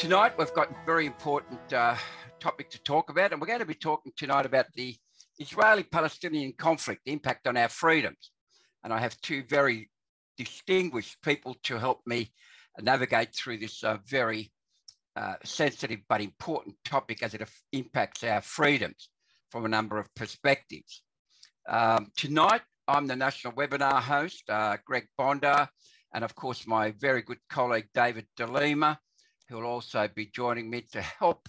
Tonight, we've got a very important uh, topic to talk about, and we're going to be talking tonight about the Israeli Palestinian conflict, the impact on our freedoms. And I have two very distinguished people to help me navigate through this uh, very uh, sensitive but important topic as it impacts our freedoms from a number of perspectives. Um, tonight, I'm the national webinar host, uh, Greg Bondar, and of course, my very good colleague, David d'Lima, who will also be joining me to help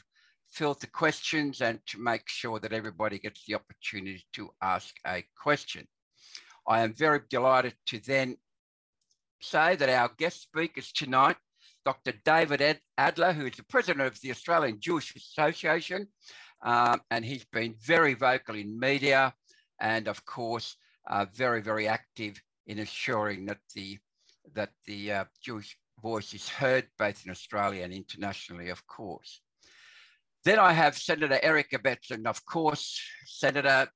filter questions and to make sure that everybody gets the opportunity to ask a question. I am very delighted to then say that our guest speakers tonight, Dr. David Adler, who is the president of the Australian Jewish Association, um, and he's been very vocal in media and, of course, uh, very, very active in assuring that the that the uh, Jewish voice is heard both in Australia and internationally, of course. Then I have Senator Eric Abetz, and of course, Senator,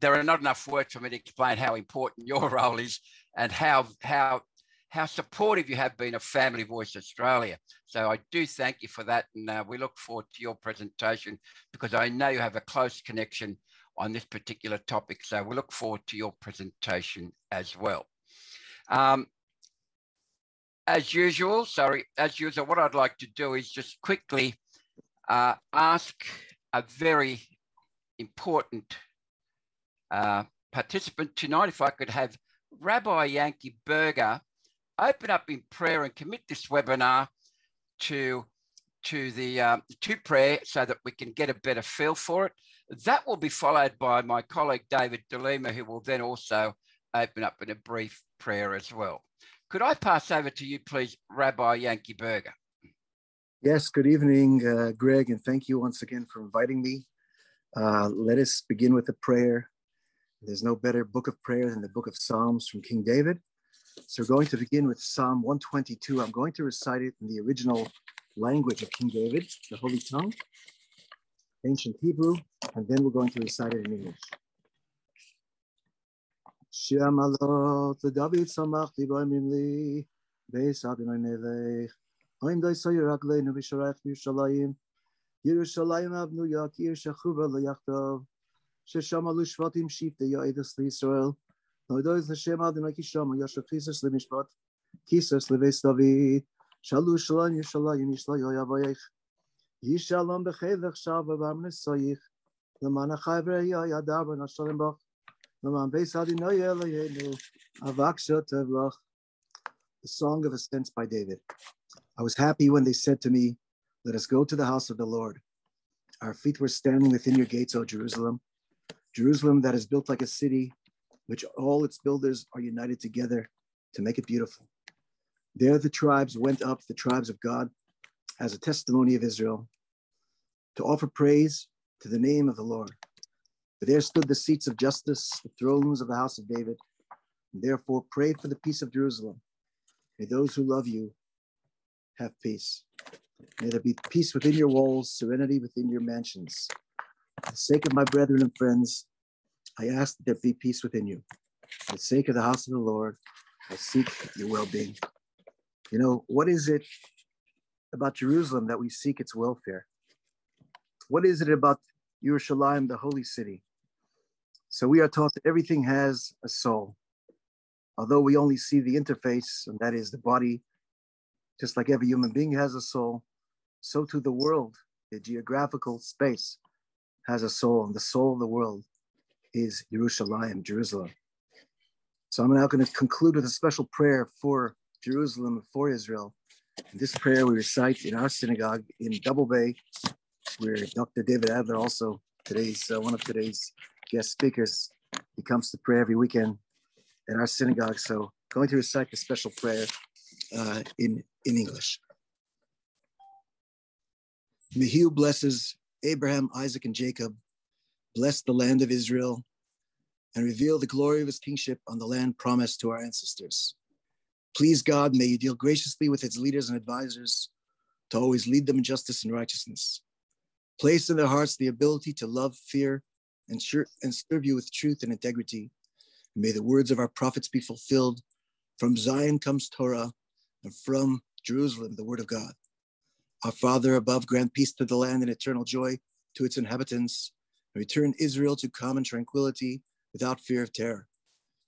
there are not enough words for me to explain how important your role is and how, how, how supportive you have been of Family Voice Australia. So I do thank you for that. And uh, we look forward to your presentation because I know you have a close connection on this particular topic. So we look forward to your presentation as well. Um, as usual, sorry, as usual, what I'd like to do is just quickly uh, ask a very important uh, participant tonight if I could have Rabbi Yanky Berger open up in prayer and commit this webinar to to the um, to prayer so that we can get a better feel for it. That will be followed by my colleague David d'Lima, who will then also open up in a brief prayer as well. Could I pass over to you, please, Rabbi Yanky Berger? Yes, good evening, uh, Greg, and thank you once again for inviting me. Uh, let us begin with a prayer. There's no better book of prayer than the book of Psalms from King David. So we're going to begin with Psalm 122. I'm going to recite it in the original language of King David, the Holy Tongue, ancient Hebrew, and then we're going to recite it in English. שיר המעלות לדוד שמחתי בו אמרים לי, בייס אדוני נלך. אוים די סויר רגלינו בשורך בירושלים, ירושלים הבנויה כי עיר שחובה ליחדיו, ששם עלו שבטים שבטי יעדס לישראל, נודעס לשם אדוני כי שם ישר כיסס למשפט, כיסס לבייס דוד, שאלו שלום ירושלים ישלה יבייך, ישלום בחילך שב ובאמנסייך, למען החבר'ה ידע ונשלם בך, the Song of Ascents by David. I was happy when they said to me, Let us go to the house of the Lord. Our feet were standing within your gates, O Jerusalem. Jerusalem that is built like a city, which all its builders are united together to make it beautiful. There the tribes went up, the tribes of God, as a testimony of Israel, to offer praise to the name of the Lord. There stood the seats of justice, the thrones of the house of David. Therefore, pray for the peace of Jerusalem. May those who love you have peace. May there be peace within your walls, serenity within your mansions. For the sake of my brethren and friends, I ask that there be peace within you. For the sake of the house of the Lord, I seek your well being. You know, what is it about Jerusalem that we seek its welfare? What is it about Yerushalayim, the holy city, so we are taught that everything has a soul. Although we only see the interface, and that is the body, just like every human being has a soul, so too the world, the geographical space, has a soul, and the soul of the world is Jerusalem, Jerusalem. So I'm now going to conclude with a special prayer for Jerusalem, for Israel. And this prayer we recite in our synagogue in Double Bay, where Dr. David Adler also today's uh, one of today's guest speakers. He comes to pray every weekend at our synagogue. So going to recite a special prayer uh, in, in English. May he blesses Abraham, Isaac, and Jacob bless the land of Israel and reveal the glory of his kingship on the land promised to our ancestors. Please, God, may you deal graciously with its leaders and advisors to always lead them in justice and righteousness. Place in their hearts the ability to love, fear, and, and serve you with truth and integrity. May the words of our prophets be fulfilled. From Zion comes Torah, and from Jerusalem, the word of God. Our Father above, grant peace to the land and eternal joy to its inhabitants, and return Israel to calm and tranquility without fear of terror.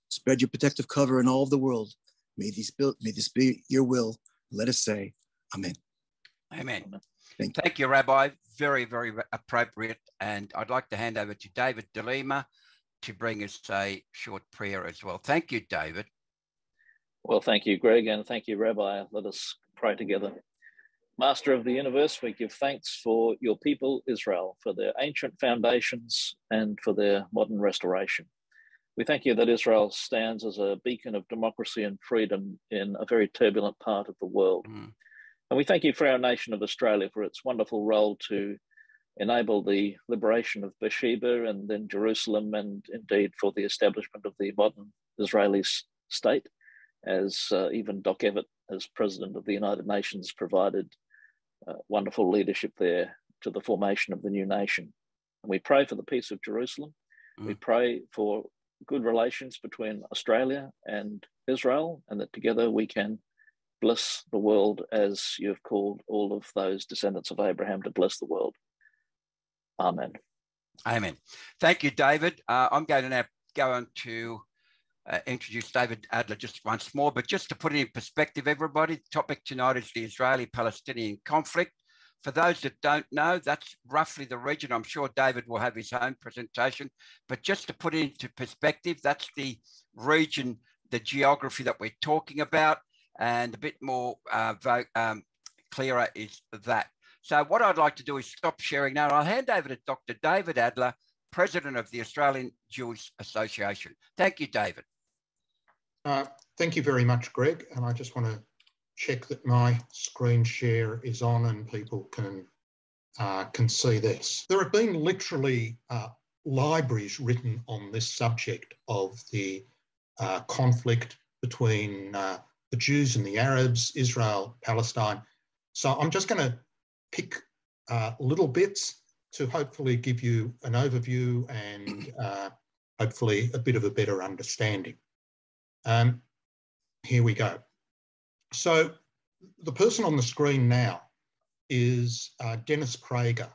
Spread your protective cover in all of the world. May, these may this be your will. Let us say, Amen. Amen. Thank you. Thank you, Rabbi. Very, very appropriate. And I'd like to hand over to David d'Lima to bring us a short prayer as well. Thank you, David. Well, thank you, Greg, and thank you, Rabbi. Let us pray together. Master of the universe, we give thanks for your people, Israel, for their ancient foundations and for their modern restoration. We thank you that Israel stands as a beacon of democracy and freedom in a very turbulent part of the world. Mm. And we thank you for our nation of Australia for its wonderful role to enable the liberation of Beersheba and then Jerusalem, and indeed for the establishment of the modern Israeli state, as uh, even Doc Evatt, as president of the United Nations, provided uh, wonderful leadership there to the formation of the new nation. And we pray for the peace of Jerusalem. Mm. We pray for good relations between Australia and Israel, and that together we can bless the world as you've called all of those descendants of Abraham to bless the world. Amen. Amen. Thank you, David. Uh, I'm going to now go on to uh, introduce David Adler just once more, but just to put it in perspective, everybody, the topic tonight is the Israeli-Palestinian conflict. For those that don't know, that's roughly the region. I'm sure David will have his own presentation, but just to put it into perspective, that's the region, the geography that we're talking about and a bit more uh, um, clearer is that. So what I'd like to do is stop sharing now. I'll hand over to Dr. David Adler, President of the Australian Jewish Association. Thank you, David. Uh, thank you very much, Greg. And I just want to check that my screen share is on and people can uh, can see this. There have been literally uh, libraries written on this subject of the uh, conflict between uh, the Jews and the Arabs, Israel, Palestine. So I'm just going to pick uh, little bits to hopefully give you an overview and uh, hopefully a bit of a better understanding. Um, here we go. So the person on the screen now is uh, Dennis Prager,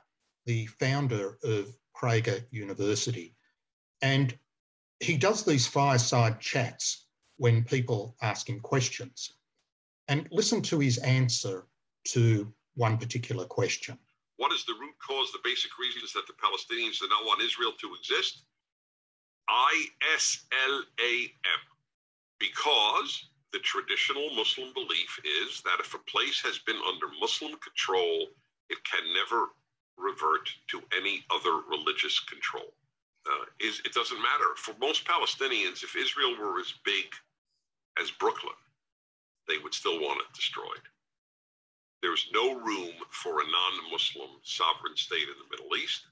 the founder of Prager University. And he does these fireside chats when people ask him questions. And listen to his answer to one particular question. What is the root cause, the basic reasons that the Palestinians do not want Israel to exist? I S L A M. Because the traditional Muslim belief is that if a place has been under Muslim control, it can never revert to any other religious control. Uh, is it doesn't matter for most Palestinians. If Israel were as big as Brooklyn, they would still want it destroyed. There's no room for a non-Muslim sovereign state in the Middle East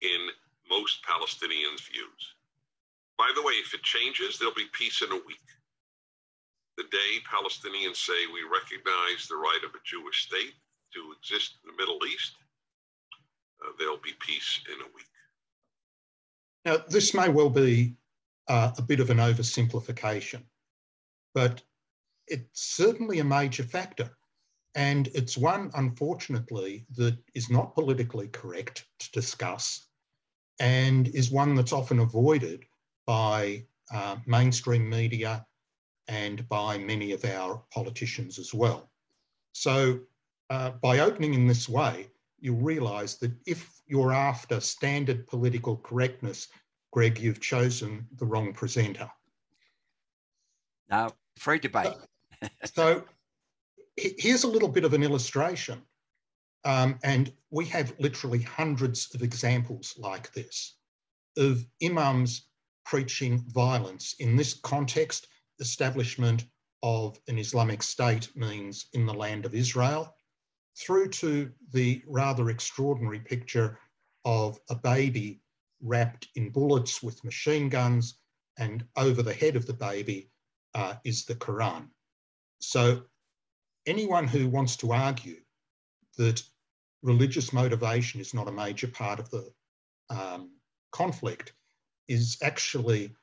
in most Palestinians' views. By the way, if it changes, there'll be peace in a week. The day Palestinians say we recognize the right of a Jewish state to exist in the Middle East, uh, there'll be peace in a week. Now, this may well be uh, a bit of an oversimplification, but it's certainly a major factor. And it's one, unfortunately, that is not politically correct to discuss and is one that's often avoided by uh, mainstream media and by many of our politicians as well. So uh, by opening in this way, you'll realise that if you're after standard political correctness, Greg, you've chosen the wrong presenter. Now, free debate. so here's a little bit of an illustration. Um, and we have literally hundreds of examples like this of imams preaching violence. In this context, establishment of an Islamic state means in the land of Israel, through to the rather extraordinary picture of a baby wrapped in bullets with machine guns, and over the head of the baby uh, is the Quran. So anyone who wants to argue that religious motivation is not a major part of the um, conflict is actually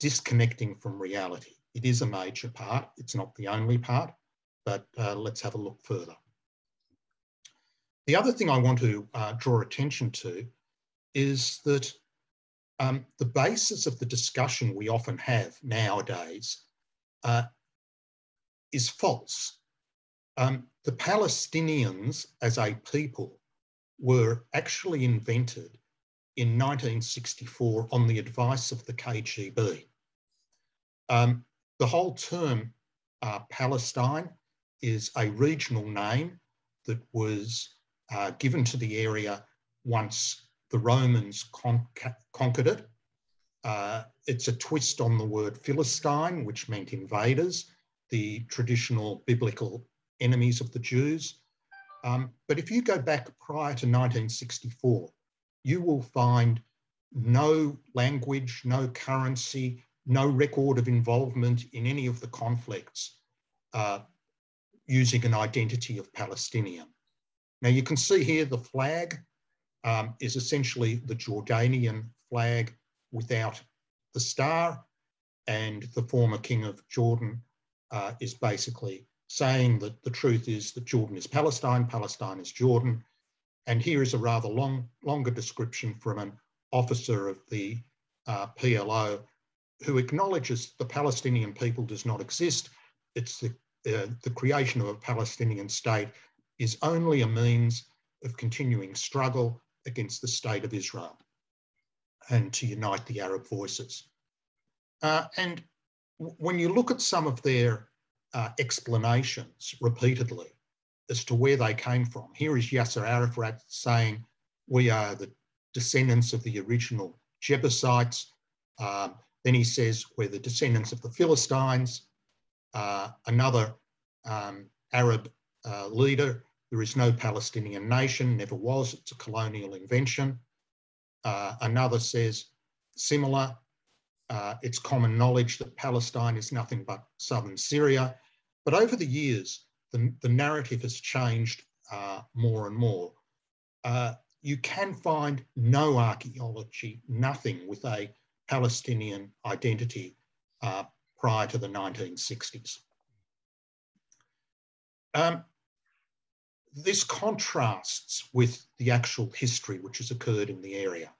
disconnecting from reality. It is a major part, it's not the only part, but uh, let's have a look further. The other thing I want to uh, draw attention to is that um, the basis of the discussion we often have nowadays uh, is false. Um, the Palestinians as a people were actually invented in 1964 on the advice of the KGB. Um, the whole term uh, Palestine is a regional name that was uh, given to the area once the Romans con conquered it. Uh, it's a twist on the word Philistine, which meant invaders, the traditional biblical enemies of the Jews. Um, but if you go back prior to 1964, you will find no language, no currency, no record of involvement in any of the conflicts uh, using an identity of Palestinian. Now you can see here the flag um, is essentially the Jordanian flag without the star and the former king of Jordan uh, is basically saying that the truth is that Jordan is Palestine, Palestine is Jordan. And here is a rather long, longer description from an officer of the uh, PLO who acknowledges the Palestinian people does not exist. It's the, uh, the creation of a Palestinian state is only a means of continuing struggle against the state of Israel and to unite the Arab voices. Uh, and when you look at some of their uh, explanations repeatedly as to where they came from, here is Yasser Arafat saying, we are the descendants of the original Jebusites. Um, then he says, we're the descendants of the Philistines. Uh, another um, Arab uh, leader, there is no Palestinian nation, never was, it's a colonial invention. Uh, another says, similar, uh, it's common knowledge that Palestine is nothing but southern Syria. But over the years, the, the narrative has changed uh, more and more. Uh, you can find no archaeology, nothing with a Palestinian identity uh, prior to the 1960s. Um, this contrasts with the actual history which has occurred in the area.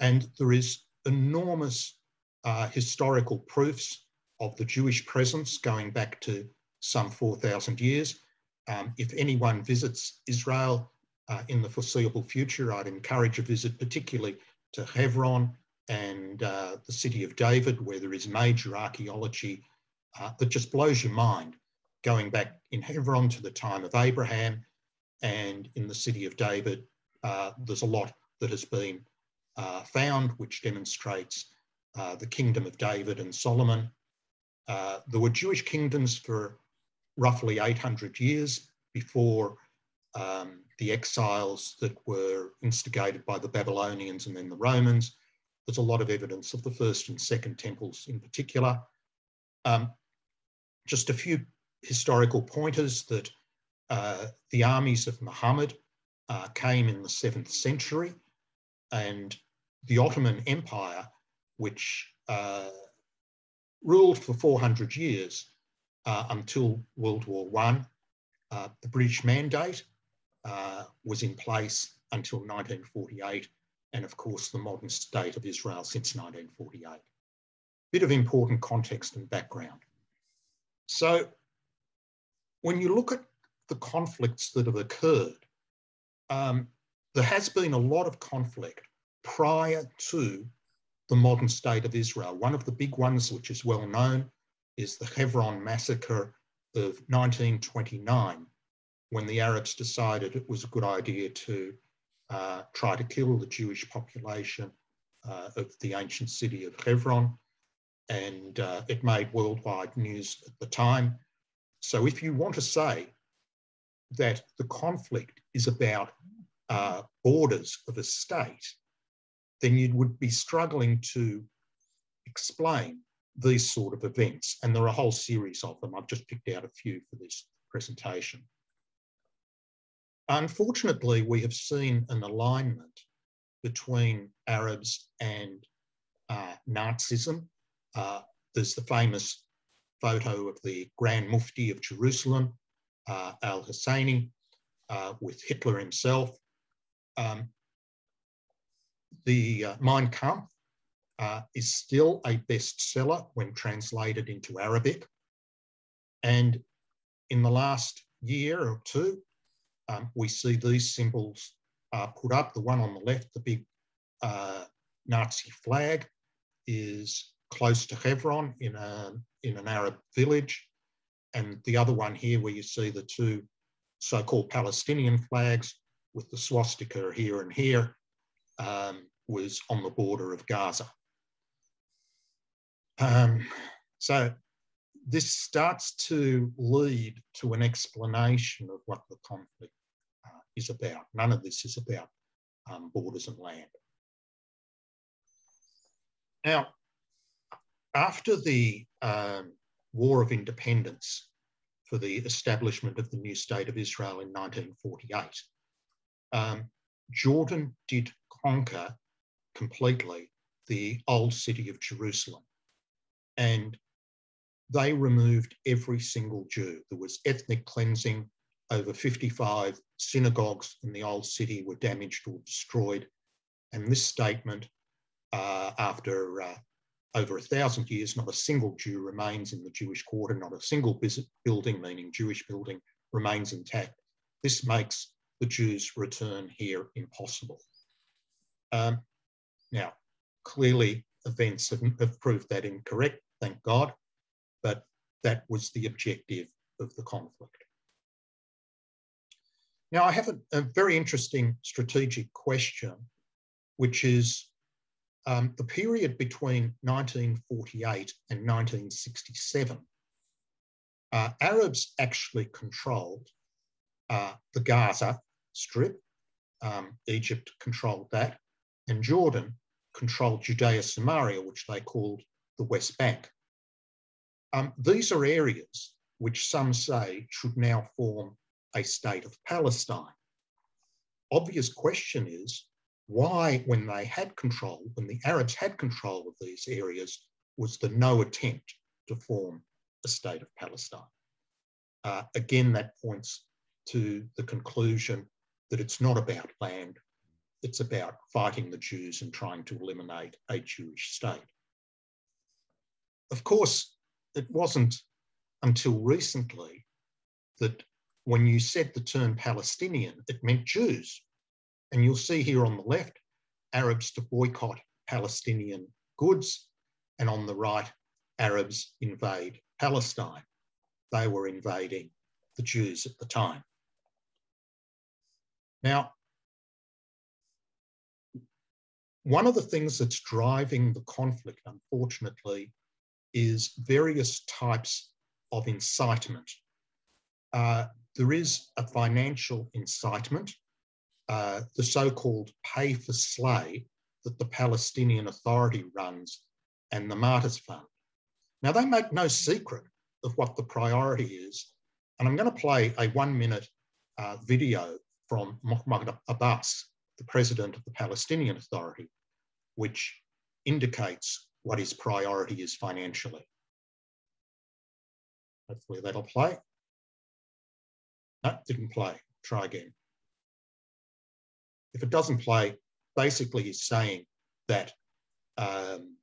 And there is enormous uh, historical proofs of the Jewish presence going back to some 4,000 years. Um, if anyone visits Israel uh, in the foreseeable future, I'd encourage a visit, particularly to Hebron and uh, the city of David, where there is major archaeology uh, that just blows your mind, going back in Hebron to the time of Abraham and in the city of David. Uh, there's a lot that has been uh, found which demonstrates uh, the kingdom of David and Solomon. Uh, there were Jewish kingdoms for roughly 800 years before um, the exiles that were instigated by the Babylonians and then the Romans. There's a lot of evidence of the first and second temples in particular. Um, just a few historical pointers that uh, the armies of Muhammad uh, came in the seventh century and the Ottoman Empire, which uh, ruled for 400 years uh, until World War One. Uh, the British Mandate uh, was in place until 1948 and of course the modern state of Israel since 1948. Bit of important context and background. So when you look at the conflicts that have occurred, um, there has been a lot of conflict prior to the modern state of Israel. One of the big ones, which is well known, is the Hebron massacre of 1929, when the Arabs decided it was a good idea to uh, try to kill the Jewish population uh, of the ancient city of Hebron. And uh, it made worldwide news at the time. So if you want to say that the conflict is about uh, borders of a state, then you would be struggling to explain these sort of events. And there are a whole series of them. I've just picked out a few for this presentation. Unfortunately, we have seen an alignment between Arabs and uh, Nazism. Uh, there's the famous photo of the Grand Mufti of Jerusalem, uh, Al Husseini, uh, with Hitler himself. Um, the uh, Mein Kampf uh, is still a bestseller when translated into Arabic. And in the last year or two, um, we see these symbols uh, put up. The one on the left, the big uh, Nazi flag, is close to Hebron in, a, in an Arab village. And the other one here, where you see the two so called Palestinian flags with the swastika here and here, um, was on the border of Gaza. Um, so this starts to lead to an explanation of what the conflict uh, is about. None of this is about um, borders and land. Now, after the um, War of Independence for the establishment of the new state of Israel in 1948, um, Jordan did conquer completely the old city of Jerusalem. And they removed every single Jew. There was ethnic cleansing. Over 55 synagogues in the old city were damaged or destroyed. And this statement, uh, after uh, over a thousand years, not a single Jew remains in the Jewish quarter, not a single building, meaning Jewish building, remains intact. This makes the Jews' return here impossible. Um, now, clearly, events have, have proved that incorrect, thank God, but that was the objective of the conflict. Now, I have a, a very interesting strategic question, which is um, the period between 1948 and 1967. Uh, Arabs actually controlled uh, the Gaza Strip. Um, Egypt controlled that and Jordan controlled Judea Samaria, which they called the West Bank. Um, these are areas which some say should now form a state of Palestine. Obvious question is why, when they had control, when the Arabs had control of these areas, was the no attempt to form a state of Palestine? Uh, again, that points to the conclusion that it's not about land, it's about fighting the Jews and trying to eliminate a Jewish state. Of course, it wasn't until recently that when you said the term Palestinian, it meant Jews. And you'll see here on the left, Arabs to boycott Palestinian goods, and on the right, Arabs invade Palestine. They were invading the Jews at the time. Now, one of the things that's driving the conflict, unfortunately, is various types of incitement. Uh, there is a financial incitement, uh, the so-called pay for slay that the Palestinian Authority runs and the Martyrs Fund. Now, they make no secret of what the priority is. And I'm going to play a one minute uh, video from Mahmoud Abbas, the president of the Palestinian Authority, which indicates what his priority is financially. Hopefully that'll play. No, didn't play. Try again. If it doesn't play, basically he's saying that um,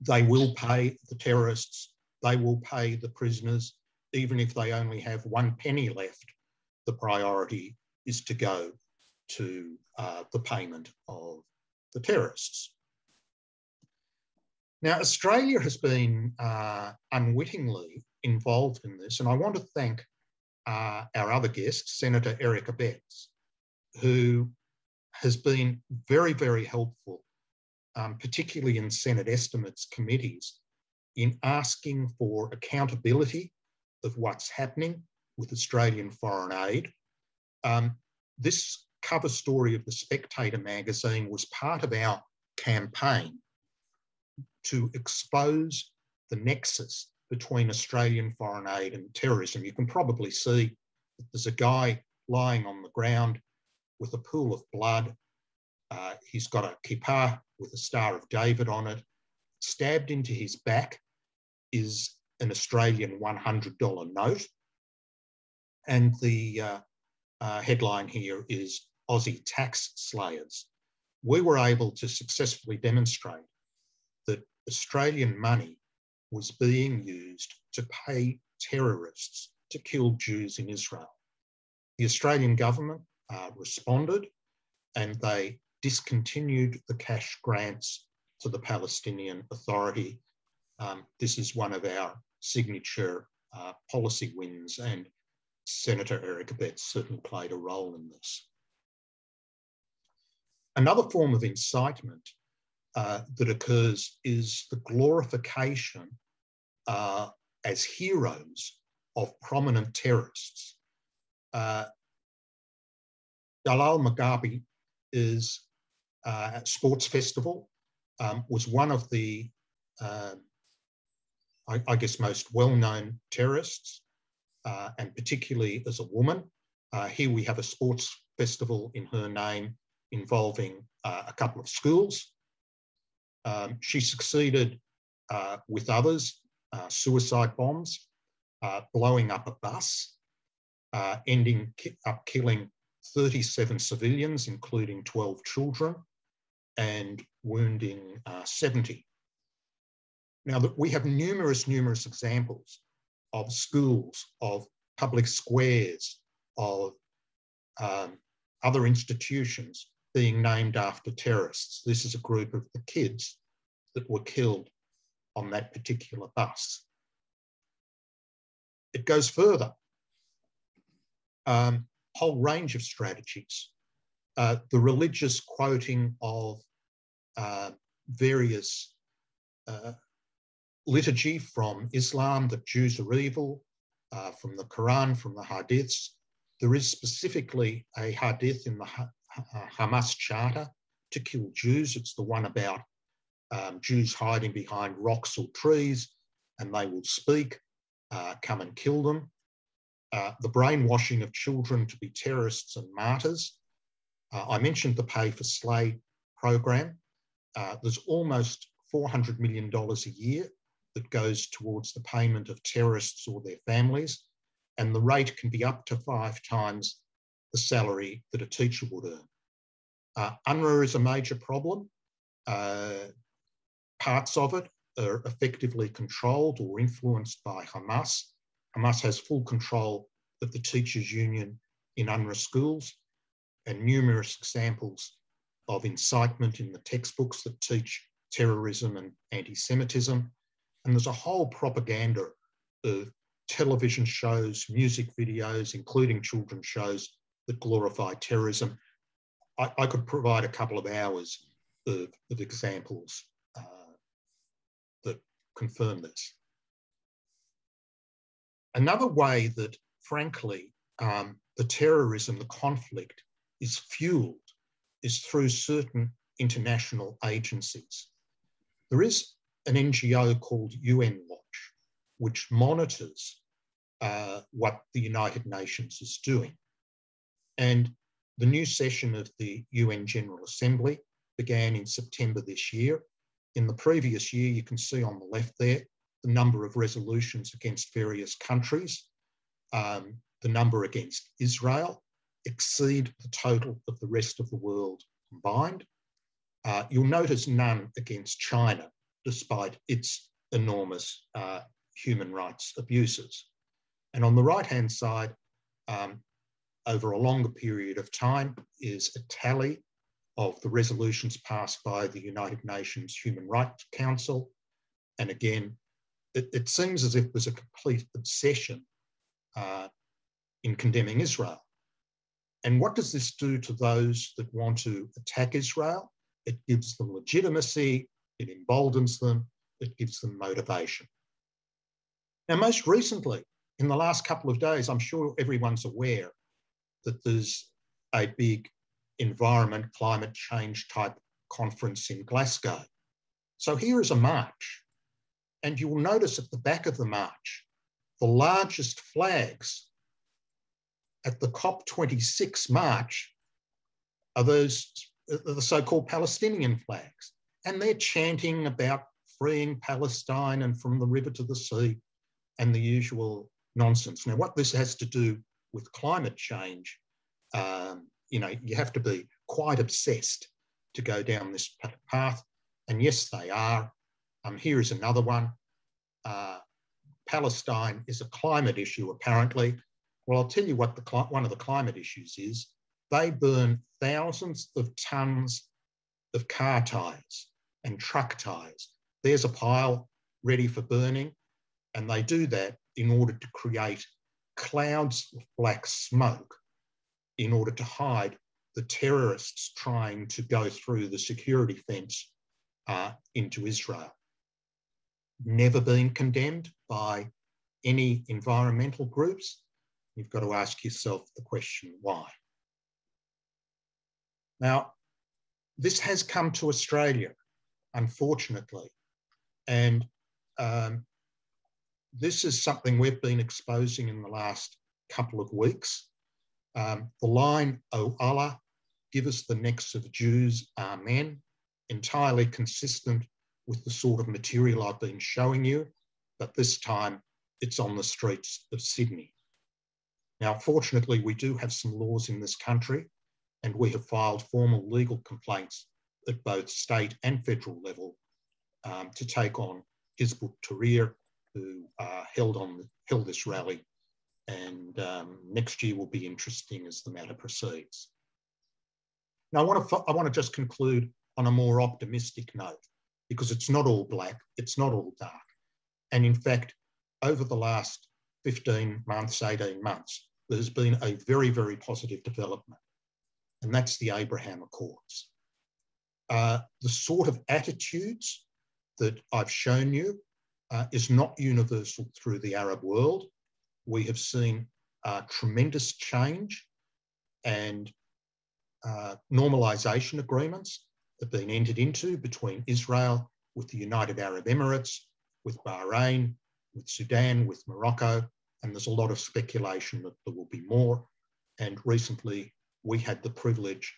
they will pay the terrorists, they will pay the prisoners, even if they only have one penny left, the priority is to go to uh, the payment of the terrorists. Now, Australia has been uh, unwittingly involved in this, and I want to thank uh, our other guest, Senator Eric Abetz, who has been very, very helpful, um, particularly in Senate estimates committees, in asking for accountability of what's happening with Australian foreign aid. Um, this cover story of the Spectator magazine was part of our campaign to expose the nexus between Australian foreign aid and terrorism. You can probably see that there's a guy lying on the ground with a pool of blood. Uh, he's got a kippah with a Star of David on it. Stabbed into his back is an Australian $100 note. And the uh, uh, headline here is Aussie tax slayers. We were able to successfully demonstrate that Australian money was being used to pay terrorists to kill Jews in Israel. The Australian government uh, responded and they discontinued the cash grants to the Palestinian Authority. Um, this is one of our signature uh, policy wins, and Senator Eric Abetz certainly played a role in this. Another form of incitement uh, that occurs is the glorification uh, as heroes of prominent terrorists. Dalal Mughrabi is uh, sports festival um, was one of the, uh, I, I, guess, most well-known terrorists, uh, and particularly as a woman. Uh, here we have a sports festival in her name involving uh, a couple of schools. Um, she succeeded uh, with others, suicide bombs, blowing up a bus, ending up killing 37 civilians, including 12 children, and wounding uh, 70. Now, that we have numerous, numerous examples of schools, of public squares, of um, other institutions being named after terrorists. This is a group of the kids that were killed on that particular bus. It goes further. Um, whole range of strategies. Uh, the religious quoting of uh, various uh, liturgy from Islam that Jews are evil, uh, from the Quran, from the Hadiths. There is specifically a Hadith in the ha Hamas Charter to kill Jews. It's the one about um, Jews hiding behind rocks or trees and they will speak, uh, come and kill them uh, the brainwashing of children to be terrorists and martyrs. Uh, I mentioned the Pay for Slay program. Uh, there's almost $400 million a year that goes towards the payment of terrorists or their families, and the rate can be up to five times the salary that a teacher would earn. Uh, UNRWA is a major problem. Uh, parts of it are effectively controlled or influenced by Hamas. Hamas has full control of the teachers' union in UNRWA schools and numerous examples of incitement in the textbooks that teach terrorism and anti Semitism. And there's a whole propaganda of television shows, music videos, including children's shows that glorify terrorism. I, I could provide a couple of hours of, of examples uh, that confirm this. Another way that, frankly, um, the terrorism, the conflict is fueled is through certain international agencies. There is an NGO called UN Watch, which monitors uh, what the United Nations is doing. And the new session of the UN General Assembly began in September this year. In the previous year, you can see on the left there, the number of resolutions against various countries, um, the number against Israel exceed the total of the rest of the world combined. Uh, you'll notice none against China, despite its enormous uh, human rights abuses. And on the right hand side, um, over a longer period of time, is a tally of the resolutions passed by the United Nations Human Rights Council. And again, it, it seems as if there's a complete obsession uh, in condemning Israel. And what does this do to those that want to attack Israel? It gives them legitimacy, it emboldens them, it gives them motivation. Now, most recently, in the last couple of days, I'm sure everyone's aware that there's a big environment, climate change type conference in Glasgow. So here is a march and you will notice at the back of the march, the largest flags at the COP26 march are those are the so-called Palestinian flags. And they're chanting about freeing Palestine and from the river to the sea and the usual nonsense. Now, what this has to do with climate change Um, you know, you have to be quite obsessed to go down this path. And yes, they are. Um, here is another one. Uh, Palestine is a climate issue, apparently. Well, I'll tell you what the one of the climate issues is. They burn thousands of tons of car tyres and truck tyres. There's a pile ready for burning, and they do that in order to create clouds of black smoke in order to hide the terrorists trying to go through the security fence uh, into Israel. Never been condemned by any environmental groups. You've got to ask yourself the question why. Now, this has come to Australia, unfortunately, and um, this is something we've been exposing in the last couple of weeks. Um, the line, O Allah, give us the necks of Jews, Amen, entirely consistent with the sort of material I've been showing you, but this time it's on the streets of Sydney. Now, fortunately, we do have some laws in this country, and we have filed formal legal complaints at both state and federal level um, to take on Hizb ut-Tahrir, who uh, held on held this rally, and um, next year will be interesting as the matter proceeds. Now, I want to I want to just conclude on a more optimistic note because it's not all black, it's not all dark, and in fact, over the last 15 months, 18 months, there's been a very, very positive development, and that's the Abraham Accords. Uh, the sort of attitudes that I've shown you uh, is not universal through the Arab world. We have seen uh, tremendous change and uh, normalisation agreements have been entered into between Israel with the United Arab Emirates, with Bahrain, with Sudan, with Morocco, and there's a lot of speculation that there will be more. And recently, we had the privilege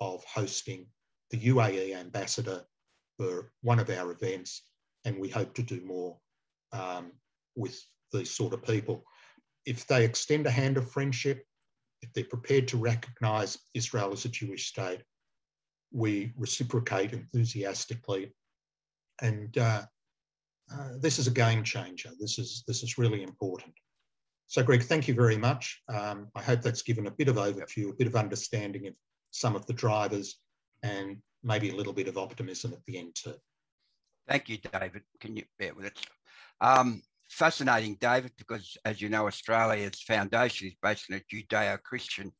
of hosting the UAE ambassador for one of our events, and we hope to do more um, with these sort of people. If they extend a hand of friendship, if they're prepared to recognise Israel as a Jewish state, we reciprocate enthusiastically. And uh, uh, this is a game changer. This is, this is really important. So, Greg, thank you very much. Um, I hope that's given a bit of overview, a bit of understanding of some of the drivers, and maybe a little bit of optimism at the end too. Thank you, David. Can you bear with it? Um, fascinating, David, because as you know, Australia's foundation is based on a Judeo-Christian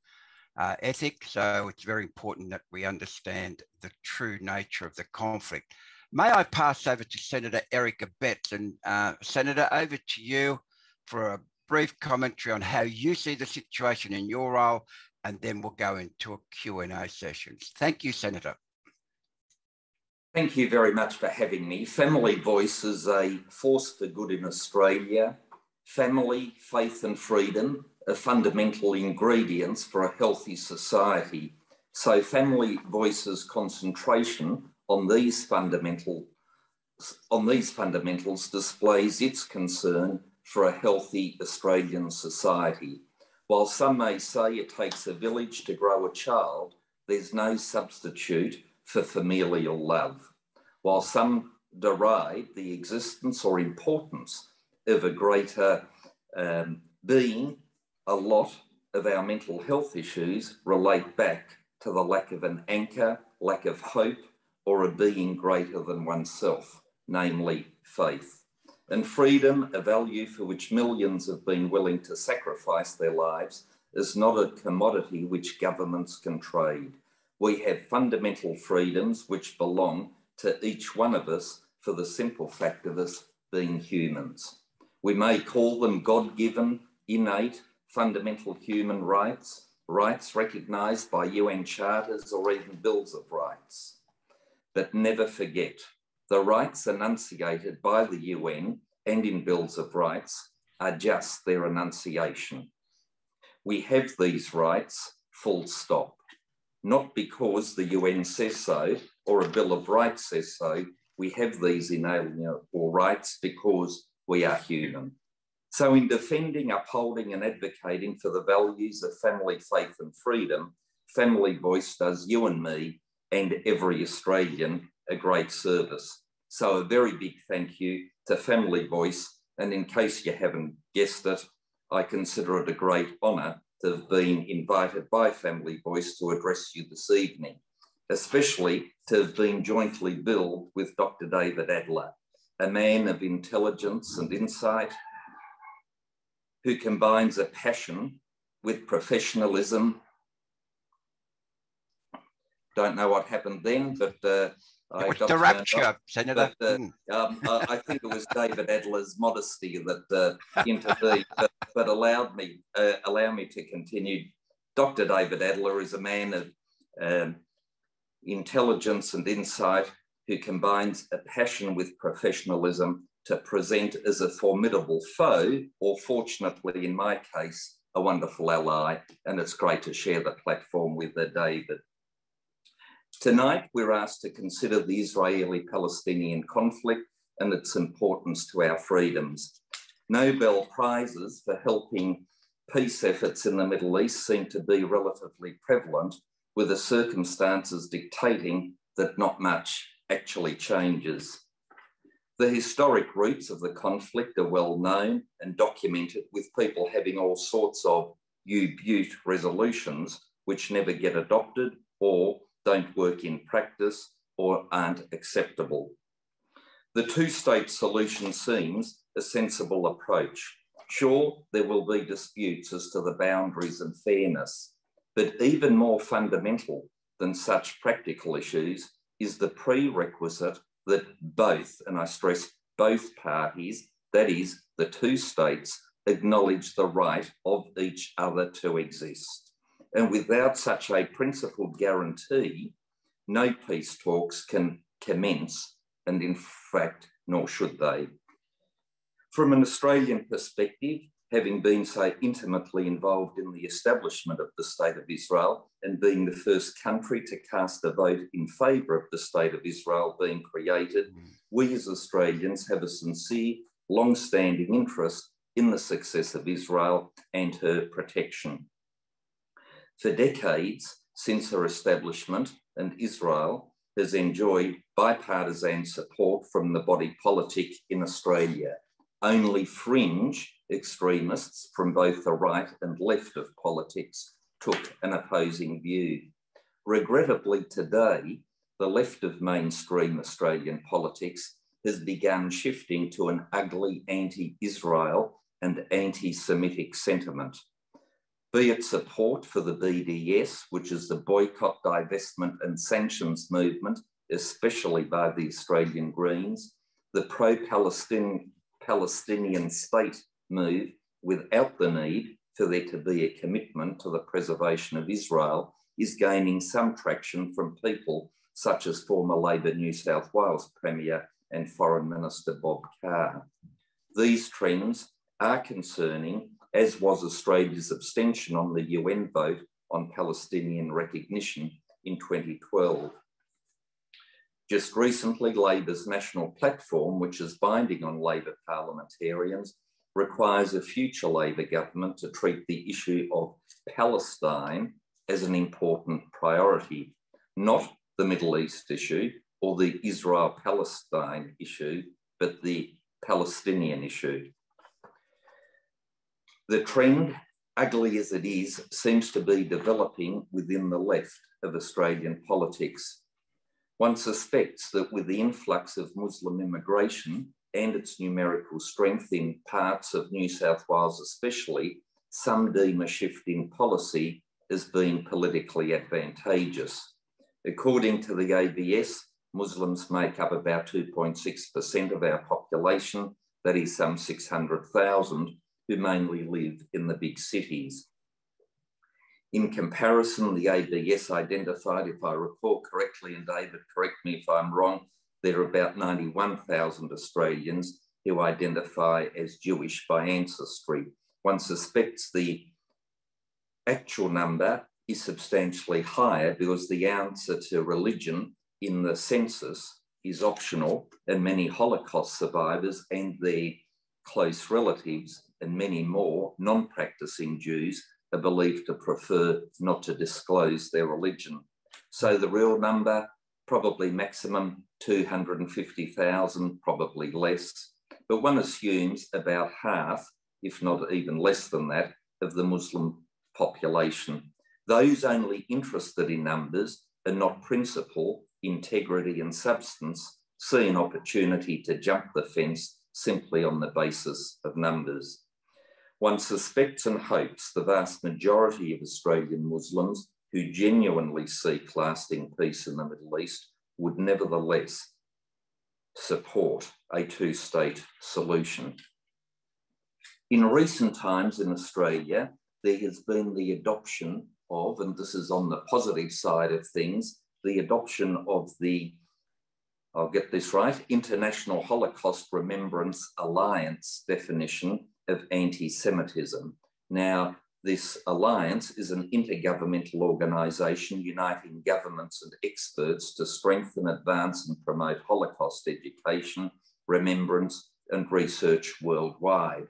uh, ethic. So it's very important that we understand the true nature of the conflict. May I pass over to Senator Eric Abetz? and uh, Senator, over to you for a brief commentary on how you see the situation in your role, and then we'll go into a Q&A session. Thank you, Senator. Thank you very much for having me. Family Voice is a force for good in Australia. Family, faith, and freedom fundamental ingredients for a healthy society. So, Family Voice's concentration on these fundamental on these fundamentals displays its concern for a healthy Australian society. While some may say it takes a village to grow a child, there's no substitute for familial love, while some deride the existence or importance of a greater um, being, a lot of our mental health issues relate back to the lack of an anchor, lack of hope, or a being greater than oneself, namely faith. And freedom, a value for which millions have been willing to sacrifice their lives, is not a commodity which governments can trade. We have fundamental freedoms which belong to each one of us for the simple fact of us being humans. We may call them God given, innate, fundamental human rights, rights recognised by UN charters or even bills of rights. But never forget, the rights enunciated by the UN and in bills of rights are just their enunciation. We have these rights, full stop not because the UN says so or a Bill of Rights says so. We have these inalienable rights because we are human. So, in defending, upholding, and advocating for the values of family, faith, and freedom, Family Voice does you and me and every Australian a great service. So, a very big thank you to Family Voice. And in case you haven't guessed it, I consider it a great honour to have been invited by Family Voice to address you this evening, especially to have been jointly billed with Dr. David Adler, a man of intelligence and insight who combines a passion with professionalism. Don't know what happened then, but uh, I got the rapture, Senator. But, uh, um, I think it was David Adler's modesty that uh, intervened, but, but, allowed me uh, allow me to continue. Dr. David Adler is a man of um, intelligence and insight who combines a passion with professionalism to present as a formidable foe, or fortunately, in my case, a wonderful ally. And it's great to share the platform with David. Tonight, we're asked to consider the Israeli Palestinian conflict and its importance to our freedoms. Nobel Prizes for helping peace efforts in the Middle East seem to be relatively prevalent, with the circumstances dictating that not much actually changes. The historic roots of the conflict are well known and documented, with people having all sorts of U-Butte resolutions which never get adopted or don't work in practice or aren't acceptable. The two-state solution seems a sensible approach. Sure, there will be disputes as to the boundaries and fairness, but even more fundamental than such practical issues is the prerequisite that both, and I stress both parties, that is, the two states, acknowledge the right of each other to exist. And without such a principled guarantee, no peace talks can commence, and in fact, nor should they. From an Australian perspective, having been so intimately involved in the establishment of the State of Israel and being the first country to cast a vote in favour of the State of Israel being created, mm. we as Australians have a sincere, long standing interest in the success of Israel and her protection. For decades since her establishment, and Israel has enjoyed bipartisan support from the body politic in Australia. Only fringe extremists from both the right and left of politics took an opposing view. Regrettably, today, the left of mainstream Australian politics has begun shifting to an ugly anti Israel and anti Semitic sentiment. Be it support for the BDS, which is the boycott, divestment, and sanctions movement, especially by the Australian Greens, the pro Palestinian state move without the need for there to be a commitment to the preservation of Israel is gaining some traction from people such as former Labor New South Wales Premier and Foreign Minister Bob Carr. These trends are concerning, as was Australia's abstention on the UN vote on Palestinian recognition in 2012. Just recently, Labor's national platform, which is binding on Labor parliamentarians, requires a future Labor government to treat the issue of Palestine as an important priority, not the Middle East issue or the Israel Palestine issue, but the Palestinian issue. The trend, ugly as it is, seems to be developing within the left of Australian politics. One suspects that with the influx of Muslim immigration, and its numerical strength in parts of New South Wales, especially, some deem a shift in policy as being politically advantageous. According to the ABS, Muslims make up about 2.6% of our population, that is some 600,000, who mainly live in the big cities. In comparison, the ABS identified, if I recall correctly, and David, correct me if I'm wrong, there are about 91,000 Australians who identify as Jewish by ancestry. One suspects the actual number is substantially higher because the answer to religion in the census is optional, and many Holocaust survivors and their close relatives and many more non practicing Jews are believed to prefer not to disclose their religion. So the real number, probably maximum 250,000, probably less. But one assumes about half, if not even less than that, of the Muslim population. Those only interested in numbers and not principle, integrity, and substance see an opportunity to jump the fence simply on the basis of numbers. One suspects and hopes the vast majority of Australian Muslims who genuinely seek lasting peace in the Middle East would nevertheless support a two state solution. In recent times in Australia, there has been the adoption of, and this is on the positive side of things, the adoption of the, I'll get this right, International Holocaust Remembrance Alliance definition of anti Semitism. Now, this alliance is an intergovernmental organisation uniting governments and experts to strengthen, advance, and promote Holocaust education, remembrance, and research worldwide.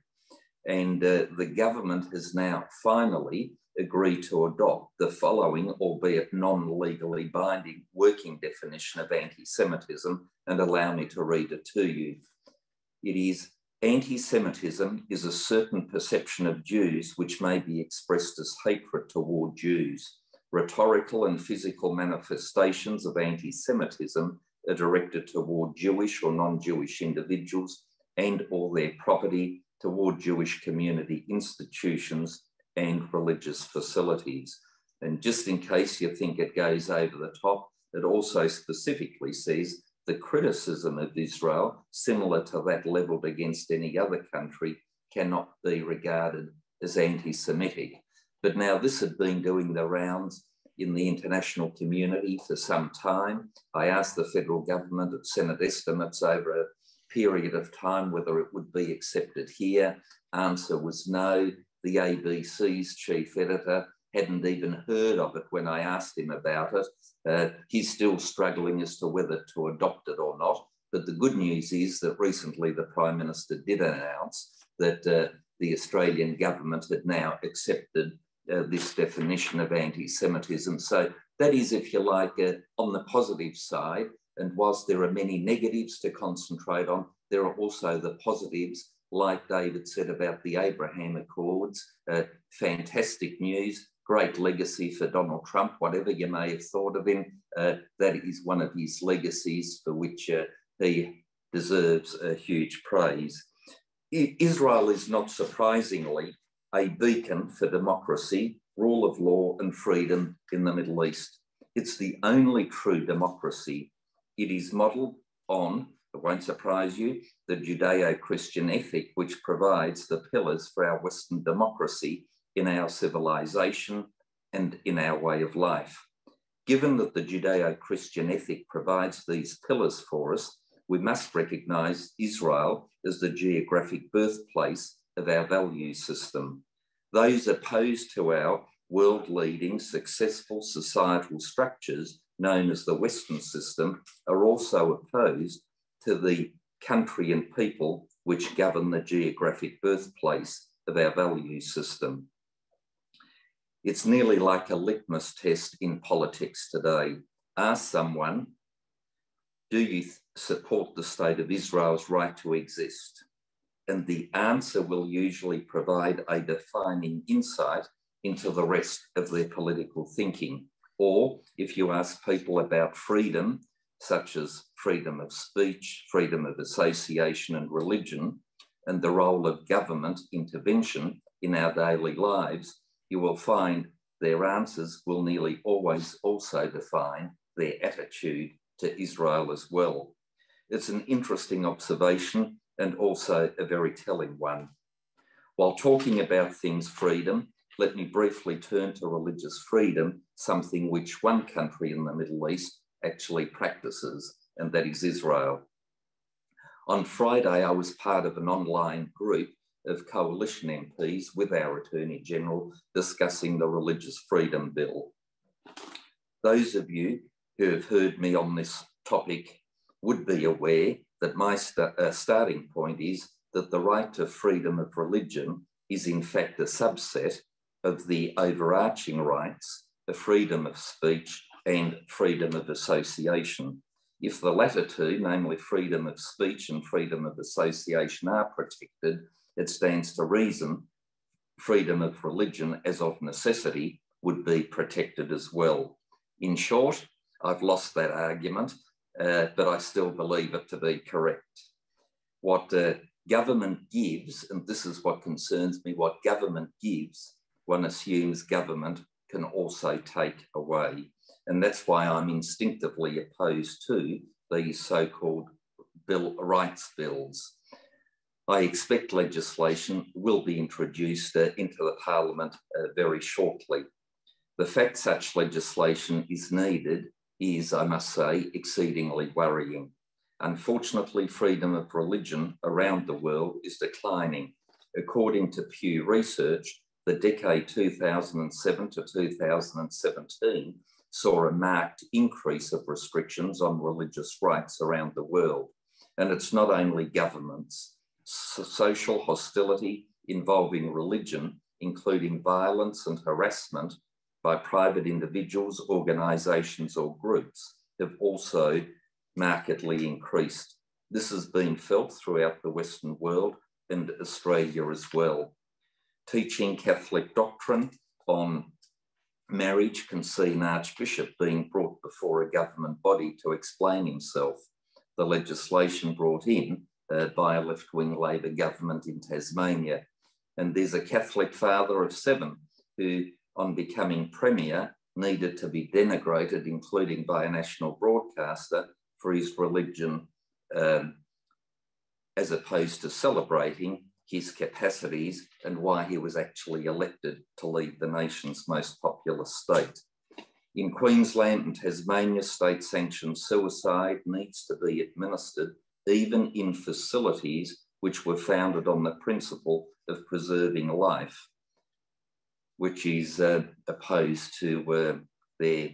And uh, the government has now finally agreed to adopt the following, albeit non legally binding, working definition of anti Semitism, and allow me to read it to you. It is Anti Semitism is a certain perception of Jews which may be expressed as hatred toward Jews. Rhetorical and physical manifestations of anti Semitism are directed toward Jewish or non Jewish individuals and or their property, toward Jewish community institutions and religious facilities. And just in case you think it goes over the top, it also specifically says the criticism of Israel, similar to that levelled against any other country, cannot be regarded as anti Semitic. But now this had been doing the rounds in the international community for some time. I asked the federal government at Senate estimates over a period of time whether it would be accepted here. Answer was no. The ABC's chief editor hadn't even heard of it when I asked him about it. Uh, he's still struggling as to whether to adopt it or not. But the good news is that recently the Prime Minister did announce that uh, the Australian government had now accepted uh, this definition of anti Semitism. So that is, if you like, uh, on the positive side. And whilst there are many negatives to concentrate on, there are also the positives, like David said about the Abraham Accords. Uh, fantastic news great legacy for Donald Trump, whatever you may have thought of him. Uh, that is one of his legacies for which uh, he deserves a huge praise. I Israel is not surprisingly a beacon for democracy, rule of law, and freedom in the Middle East. It's the only true democracy. It is modelled on, it won't surprise you, the Judeo Christian ethic, which provides the pillars for our Western democracy in our civilization and in our way of life. Given that the Judeo Christian ethic provides these pillars for us, we must recognize Israel as the geographic birthplace of our value system. Those opposed to our world leading successful societal structures, known as the Western system, are also opposed to the country and people which govern the geographic birthplace of our value system. It's nearly like a litmus test in politics today. Ask someone, do you support the state of Israel's right to exist? And the answer will usually provide a defining insight into the rest of their political thinking. Or if you ask people about freedom, such as freedom of speech, freedom of association and religion, and the role of government intervention in our daily lives, you will find their answers will nearly always also define their attitude to Israel as well. It's an interesting observation and also a very telling one. While talking about things freedom, let me briefly turn to religious freedom, something which one country in the Middle East actually practices, and that is Israel. On Friday, I was part of an online group of coalition MPs with our Attorney General discussing the Religious Freedom Bill. Those of you who have heard me on this topic would be aware that my st uh, starting point is that the right to freedom of religion is in fact a subset of the overarching rights of freedom of speech and freedom of association. If the latter two, namely freedom of speech and freedom of association, are protected, it stands to reason freedom of religion as of necessity would be protected as well. In short, I've lost that argument, uh, but I still believe it to be correct. What uh, government gives, and this is what concerns me, what government gives, one assumes government can also take away. And that's why I'm instinctively opposed to these so called bill, rights bills. I expect legislation will be introduced uh, into the Parliament uh, very shortly. The fact such legislation is needed is, I must say, exceedingly worrying. Unfortunately, freedom of religion around the world is declining. According to Pew Research, the decade 2007 to 2017 saw a marked increase of restrictions on religious rights around the world. And it's not only governments, social hostility involving religion, including violence and harassment by private individuals, organisations, or groups, have also markedly increased. This has been felt throughout the Western world and Australia as well. Teaching Catholic doctrine on marriage can see an archbishop being brought before a government body to explain himself. The legislation brought in uh, by a left wing Labor government in Tasmania. And there's a Catholic father of seven who, on becoming Premier, needed to be denigrated, including by a national broadcaster, for his religion, um, as opposed to celebrating his capacities and why he was actually elected to lead the nation's most populous state. In Queensland and Tasmania, state sanctioned suicide needs to be administered even in facilities which were founded on the principle of preserving life, which is uh, opposed to uh, their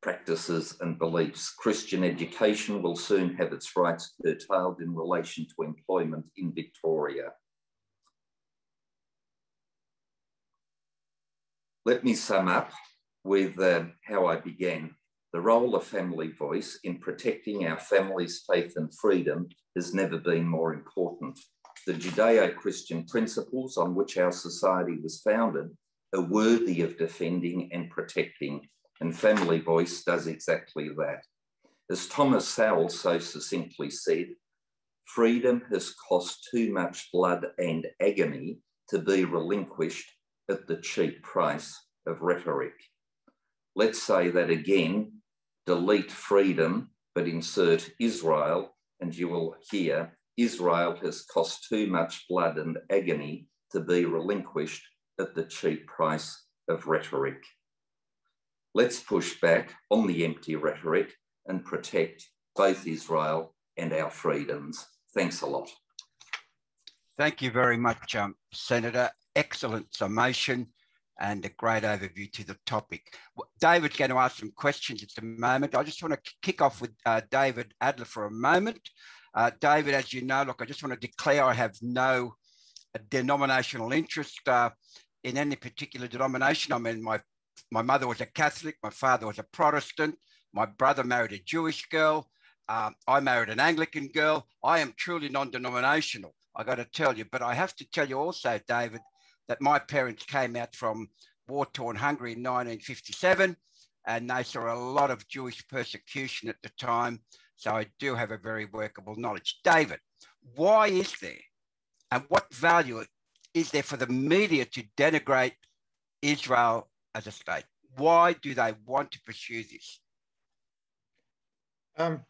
practices and beliefs. Christian education will soon have its rights curtailed in relation to employment in Victoria. Let me sum up with uh, how I began. The role of Family Voice in protecting our family's faith and freedom has never been more important. The Judeo Christian principles on which our society was founded are worthy of defending and protecting, and Family Voice does exactly that. As Thomas Sowell so succinctly said, freedom has cost too much blood and agony to be relinquished at the cheap price of rhetoric. Let's say that again, delete freedom, but insert Israel, and you will hear Israel has cost too much blood and agony to be relinquished at the cheap price of rhetoric. Let's push back on the empty rhetoric and protect both Israel and our freedoms. Thanks a lot. Thank you very much, um, Senator excellent summation and a great overview to the topic. David's going to ask some questions at the moment. I just want to kick off with uh, David Adler for a moment. Uh, David, as you know, look, I just want to declare I have no denominational interest uh, in any particular denomination. I mean, my, my mother was a Catholic, my father was a Protestant, my brother married a Jewish girl, um, I married an Anglican girl. I am truly non denominational, I got to tell you. But I have to tell you also, David, that my parents came out from war torn Hungary in 1957 and they saw a lot of Jewish persecution at the time. So I do have a very workable knowledge. David, why is there and what value is there for the media to denigrate Israel as a state? Why do they want to pursue this? Um,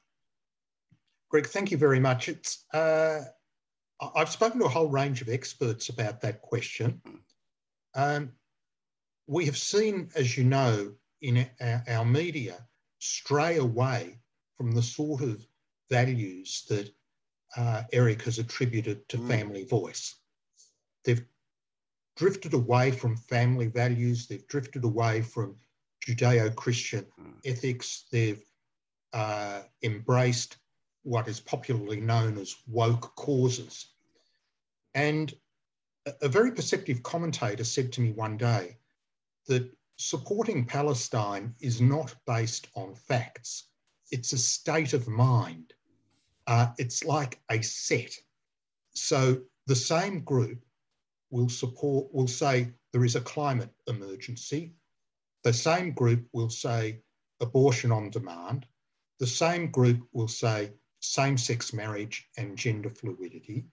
Greg, thank you very much. It's uh, I've spoken to a whole range of experts about that question. Um, we have seen, as you know, in our, our, media stray away from the sort of values that uh, Eric has attributed to mm. family voice. They've drifted away from family values, they've drifted away from Judeo Christian mm. ethics, they've uh, embraced what is popularly known as woke causes. And a very perceptive commentator said to me one day that supporting Palestine is not based on facts, it's a state of mind. Uh, it's like a set. So the same group will support, will say there is a climate emergency. The same group will say abortion on demand. The same group will say same sex marriage and gender fluidity.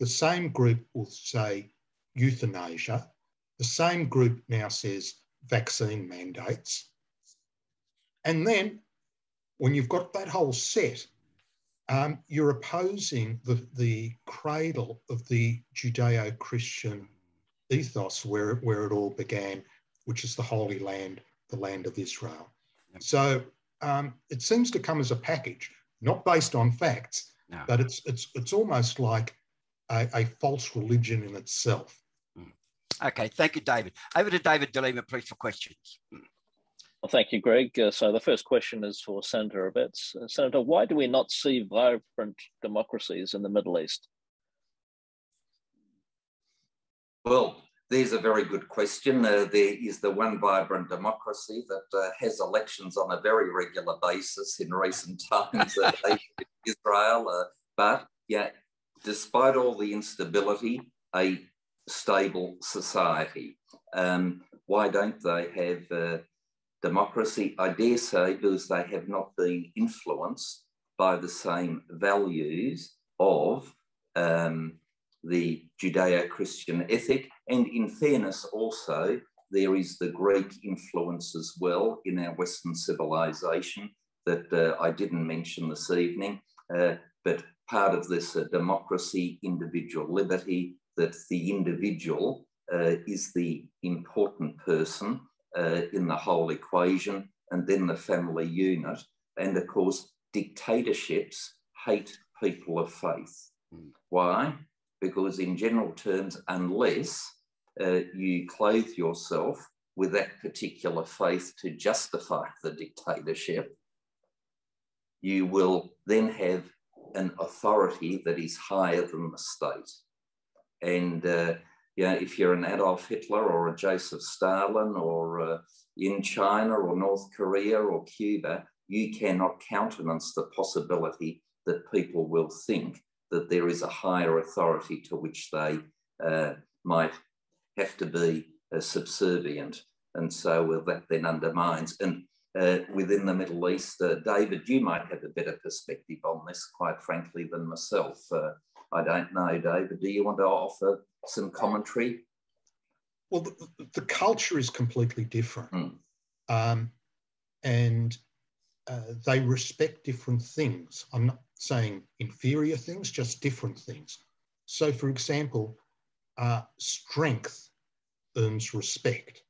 The same group will say euthanasia. The same group now says vaccine mandates. And then when you've got that whole set, um, you're opposing the, the cradle of the Judeo Christian ethos where, where it all began, which is the Holy Land, the land of Israel. So um, it seems to come as a package, not based on facts, no. but it's, it's, it's almost like a, a false religion in itself. Okay, thank you, David. Over to David d'Lima, please, for questions. Well, thank you, Greg. Uh, so the first question is for Senator Abetz. Uh, Senator, why do we not see vibrant democracies in the Middle East? Well, there's a very good question. Uh, there is the one vibrant democracy that uh, has elections on a very regular basis in recent times, uh, Israel. Uh, but yeah, despite all the instability, a stable society. Um, why don't they have uh, democracy? I dare say because they have not been influenced by the same values of um, the Judeo Christian ethic. And in fairness, also, there is the Greek influence as well in our Western civilization that uh, I didn't mention this evening. Uh, but part of this uh, democracy, individual liberty, that the individual uh, is the important person uh, in the whole equation, and then the family unit. And of course, dictatorships hate people of faith. Mm. Why? Because, in general terms, unless uh, you clothe yourself with that particular faith to justify the dictatorship, you will then have an authority that is higher than the state. And uh, yeah, if you're an Adolf Hitler or a Joseph Stalin or uh, in China or North Korea or Cuba, you cannot countenance the possibility that people will think that there is a higher authority to which they uh, might have to be uh, subservient. And so uh, that then undermines. And uh, within the Middle East, uh, David, you might have a better perspective on this, quite frankly, than myself. Uh, I don't know, David. Do you want to offer some commentary? Well, the, the culture is completely different. Mm. Um, and uh, they respect different things. I'm not saying inferior things, just different things. So, for example, uh, strength earns respect.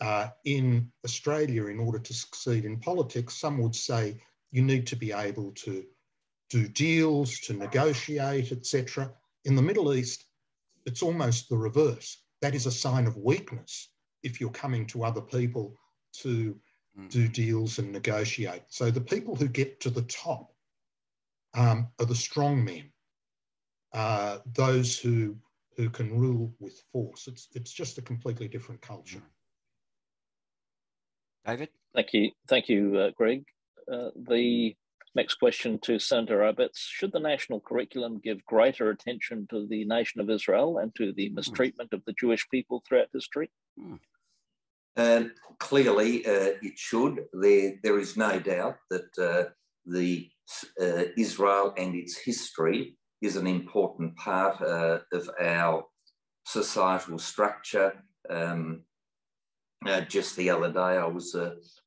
Uh, in Australia, in order to succeed in politics, some would say you need to be able to do deals, to negotiate, etc. In the Middle East, it's almost the reverse. That is a sign of weakness if you're coming to other people to mm. do deals and negotiate. So the people who get to the top um, are the strong men, uh, those who who can rule with force. It's it's just a completely different culture. David, thank you, thank you, uh, Greg. Uh, the Next question to Senator Abetz. Should the national curriculum give greater attention to the nation of Israel and to the mistreatment of the Jewish people throughout history? Uh, clearly, uh, it should. There, there is no doubt that uh, the uh, Israel and its history is an important part uh, of our societal structure. Um, uh, just the other day, I was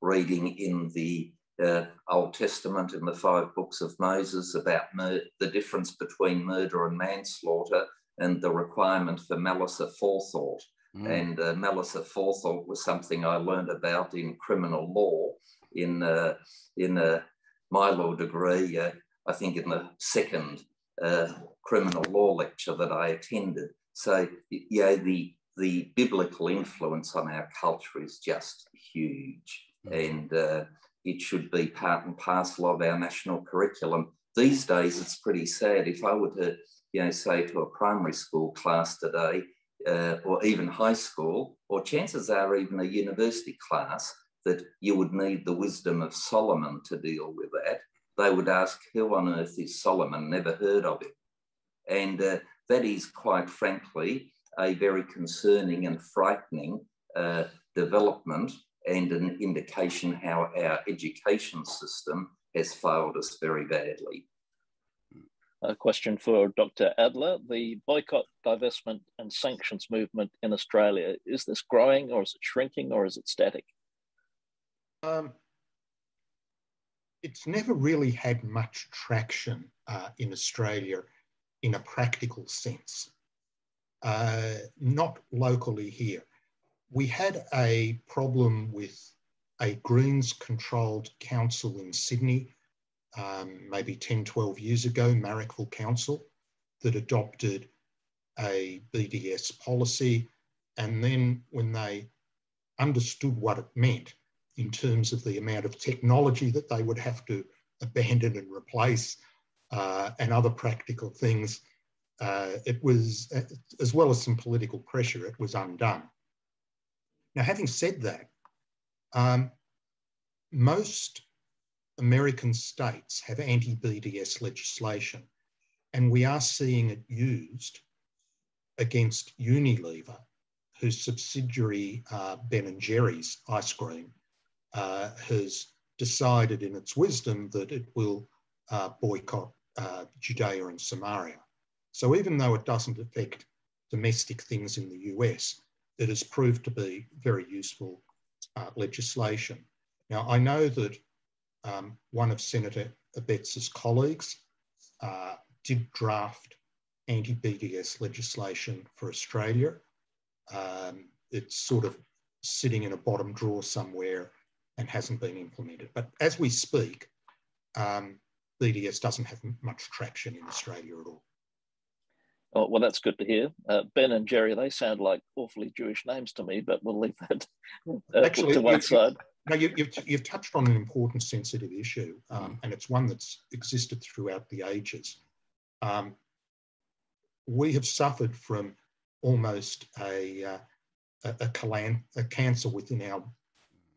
reading in the uh, Old Testament in the five books of Moses about the difference between murder and manslaughter and the requirement for malice aforethought. Mm. And uh, malice aforethought was something I learned about in criminal law in, uh, in uh, my law degree, uh, I think in the second uh, criminal law lecture that I attended. So, yeah, the, the biblical influence on our culture is just huge. Mm. And it should be part and parcel of our national curriculum. These days, it's pretty sad. If I were to you know, say to a primary school class today, uh, or even high school, or chances are even a university class, that you would need the wisdom of Solomon to deal with that. They would ask, Who on earth is Solomon? Never heard of him. And uh, that is, quite frankly, a very concerning and frightening uh, development and an indication how our education system has failed us very badly. A question for Dr. Adler. The boycott, divestment, and sanctions movement in Australia, is this growing or is it shrinking or is it static? Um, it's never really had much traction uh, in Australia in a practical sense, uh, not locally here. We had a problem with a Greens controlled council in Sydney, um, maybe 10, 12 years ago, Marrickville Council, that adopted a BDS policy. And then when they understood what it meant in terms of the amount of technology that they would have to abandon and replace uh, and other practical things, uh, it was, uh, as well as some political pressure, it was undone. Now, having said that, um, most American states have anti BDS legislation, and we are seeing it used against Unilever, whose subsidiary uh, Ben and Jerry's ice cream uh, has decided in its wisdom that it will uh, boycott uh, Judea and Samaria. So even though it doesn't affect domestic things in the US, it has proved to be very useful uh, legislation. Now, I know that um, one of Senator Abetz's colleagues uh, did draft anti-BDS legislation for Australia. Um, it's sort of sitting in a bottom drawer somewhere and hasn't been implemented. But as we speak, um, BDS doesn't have much traction in Australia at all. Oh, well, that's good to hear. Uh, ben and Jerry, they sound like awfully Jewish names to me, but we'll leave that uh, Actually, to one side. No, you, have you've touched on an important sensitive issue, um, and it's one that's existed throughout the ages. Um, we have suffered from almost a, uh, a, a, a, cancer within our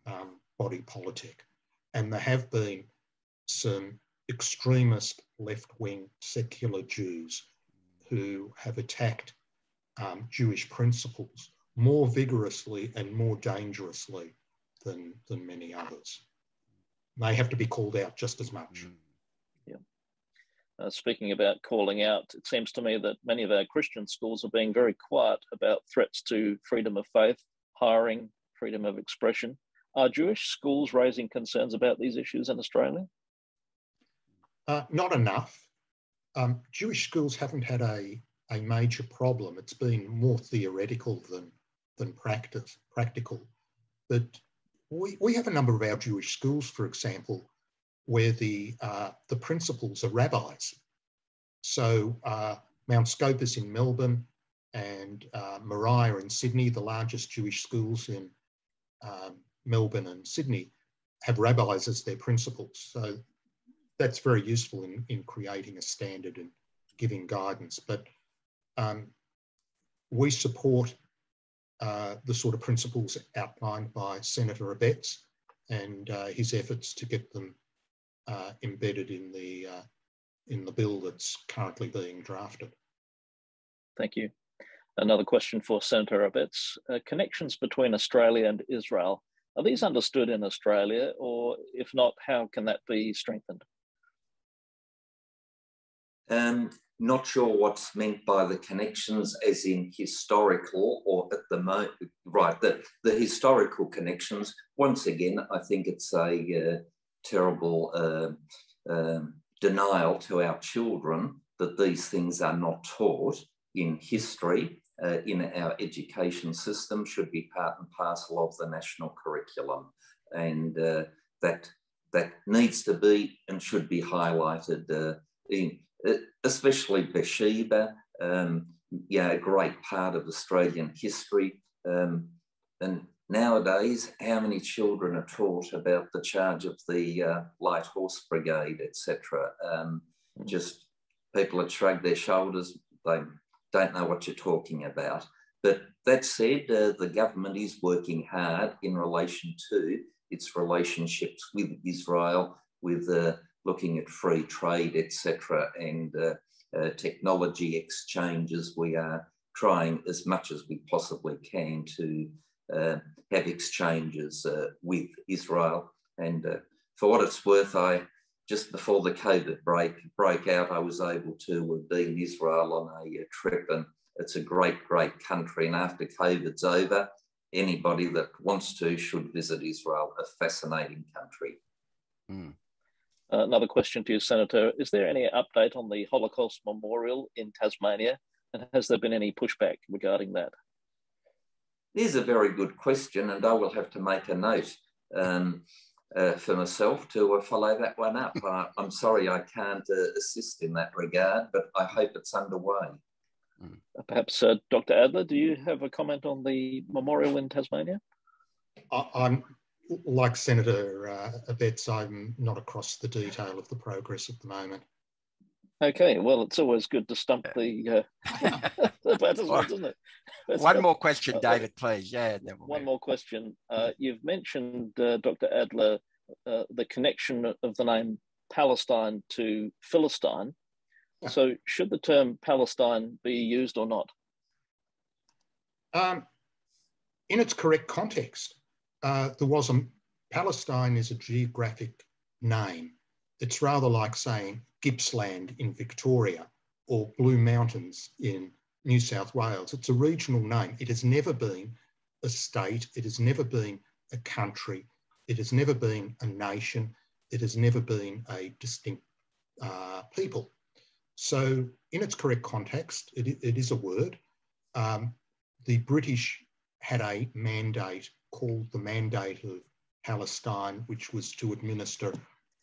um, body politic. And there have been some extremist left wing secular Jews who have attacked um, Jewish principles more vigorously and more dangerously than, than many others. They have to be called out just as much. Mm. Yeah. Uh, speaking about calling out, it seems to me that many of our Christian schools are being very quiet about threats to freedom of faith, hiring, freedom of expression. Are Jewish schools raising concerns about these issues in Australia? Uh, not enough. Um, Jewish schools haven't had a, a major problem. It's been more theoretical than, than practice, practical. But we, we have a number of our Jewish schools, for example, where the, uh, the principals are rabbis. So uh, Mount Scopus in Melbourne and uh, Moriah in Sydney, the largest Jewish schools in um, Melbourne and Sydney, have rabbis as their principals. So that's very useful in, in creating a standard and giving guidance. But um, we support uh, the sort of principles outlined by Senator Abetz and uh, his efforts to get them uh, embedded in the uh, in the bill that's currently being drafted. Thank you. Another question for Senator Abetz. Uh, connections between Australia and Israel, are these understood in Australia or if not, how can that be strengthened? Um, not sure what's meant by the connections as in historical or at the moment, right, the, the historical connections. Once again, I think it's a uh, terrible uh, uh, denial to our children that these things are not taught in history uh, in our education system should be part and parcel of the national curriculum. And uh, that, that needs to be and should be highlighted uh, in, uh, especially Beersheba, um, yeah, a great part of Australian history. Um, and nowadays, how many children are taught about the charge of the uh, Light Horse Brigade, etc.? Um, just people that shrug their shoulders, they don't know what you're talking about. But that said, uh, the government is working hard in relation to its relationships with Israel, with uh, looking at free trade, etc., and uh, uh, technology exchanges. We are trying as much as we possibly can to uh, have exchanges uh, with Israel. And for what it's worth, I just before the COVID break out, I was able to be in Israel on a trip, and it's a great, great country. And after COVID's over, anybody that wants to should visit Israel, a fascinating country. Mm. Uh, another question to you, Senator. Is there any update on the Holocaust Memorial in Tasmania? And has there been any pushback regarding that? It is a very good question, and I will have to make a note um, uh, for myself to uh, follow that one up. I'm sorry I can't uh, assist in that regard, but I hope it's underway. Hmm. Perhaps uh, Dr. Adler, do you have a comment on the memorial in Tasmania? I'm like Senator uh, Abetz, I'm not across the detail of the progress at the moment. Okay, well, it's always good to stump the, uh, the isn't it? one more question, uh, David, please. Yeah, one more question. Uh, you've mentioned, uh, Dr. Adler, uh, the connection of the name Palestine to Philistine. So, should the term Palestine be used or not? Um, in its correct context, uh, there was a Palestine is a geographic name. It's rather like saying Gippsland in Victoria or Blue Mountains in New South Wales. It's a regional name. It has never been a state. It has never been a country. It has never been a nation. It has never been a distinct uh, people. So, in its correct context, it, it is a word. Um, the British had a mandate called the Mandate of Palestine, which was to administer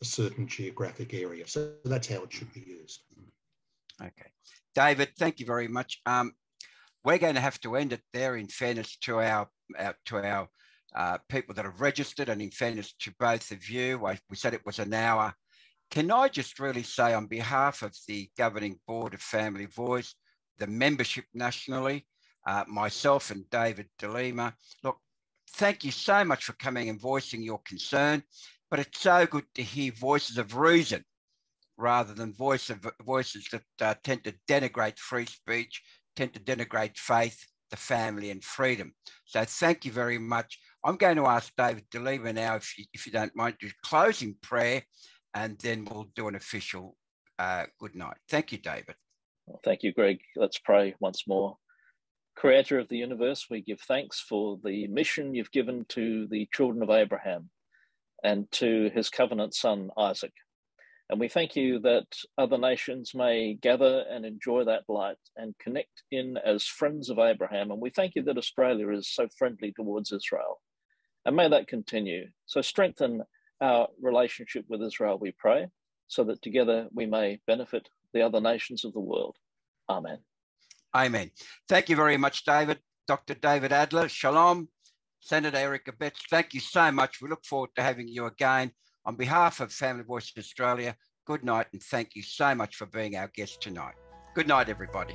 a certain geographic area. So that's how it should be used. Okay. David, thank you very much. Um, we're going to have to end it there in fairness to our, our to our uh, people that have registered and in fairness to both of you. I, we said it was an hour. Can I just really say on behalf of the governing board of Family Voice, the membership nationally, uh, myself and David d'Lima, look, thank you so much for coming and voicing your concern. But it's so good to hear voices of reason rather than voice of, voices that uh, tend to denigrate free speech, tend to denigrate faith, the family, and freedom. So thank you very much. I'm going to ask David d'Lima now, if you, if you don't mind, to closing prayer, and then we'll do an official uh, good night. Thank you, David. Well, thank you, Greg. Let's pray once more. Creator of the universe, we give thanks for the mission you've given to the children of Abraham and to his covenant son, Isaac. And we thank you that other nations may gather and enjoy that light and connect in as friends of Abraham. And we thank you that Australia is so friendly towards Israel. And may that continue. So strengthen our relationship with Israel, we pray, so that together we may benefit the other nations of the world. Amen. Amen. Thank you very much, David. Dr. David Adler, shalom. Senator Eric Abetz, thank you so much. We look forward to having you again. On behalf of Family Voice Australia, good night and thank you so much for being our guest tonight. Good night, everybody.